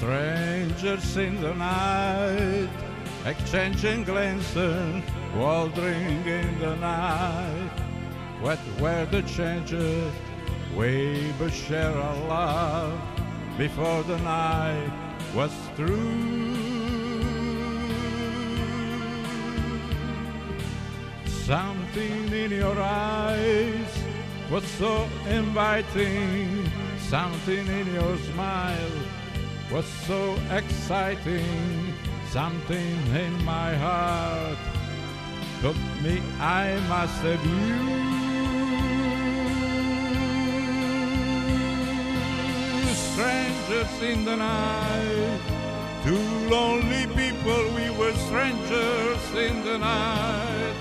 Strangers in the night, exchanging glances, wandering in the night. What were the changes? We but share our love before the night was through. Something in your eyes was so inviting. Something in your smile was so exciting. Something in my heart told me I must have you. Strangers in the night, two lonely people, we were strangers in the night.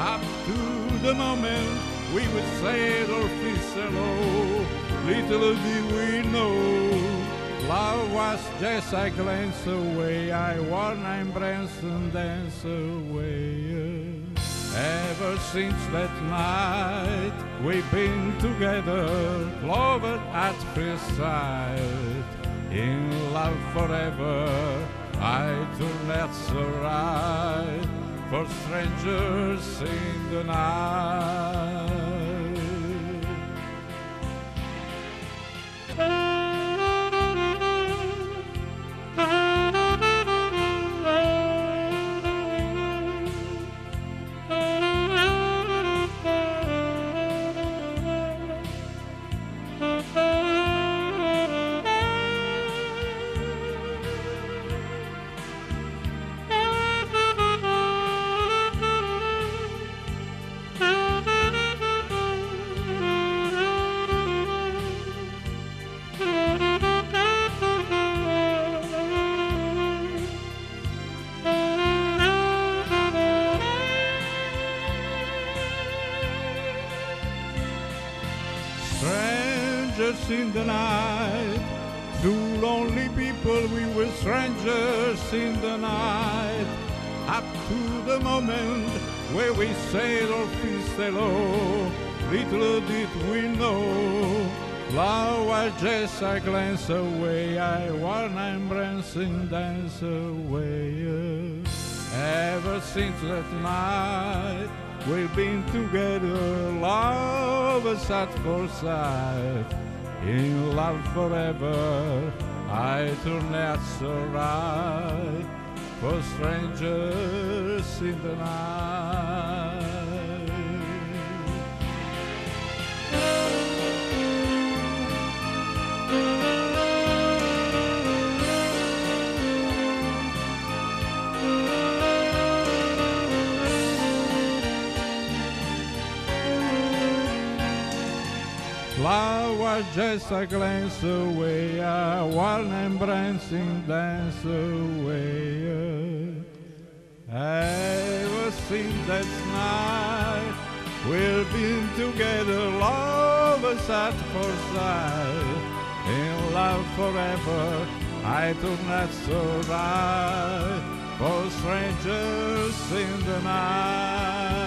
Up to the moment we would say oh, our peace hello, little did we know. Love was just a glance away, I warn I'm and dance away. Ever since that night, we've been together, loved at first sight. In love forever, I do not right for strangers in the night. Strangers in the night, two lonely people, we were strangers in the night. Up to the moment where we said our peace hello, little did we know. Love was just a glance away, I warn I'm Branson dance away. Ever since that night, we've been together, love at first sight. In love forever, I turn out so right for strangers in the night. Love was just a glance away, a one embracing dance away. Ever since that night, we've been together, lovers at first sight. In love forever, I do not survive, for strangers in the night.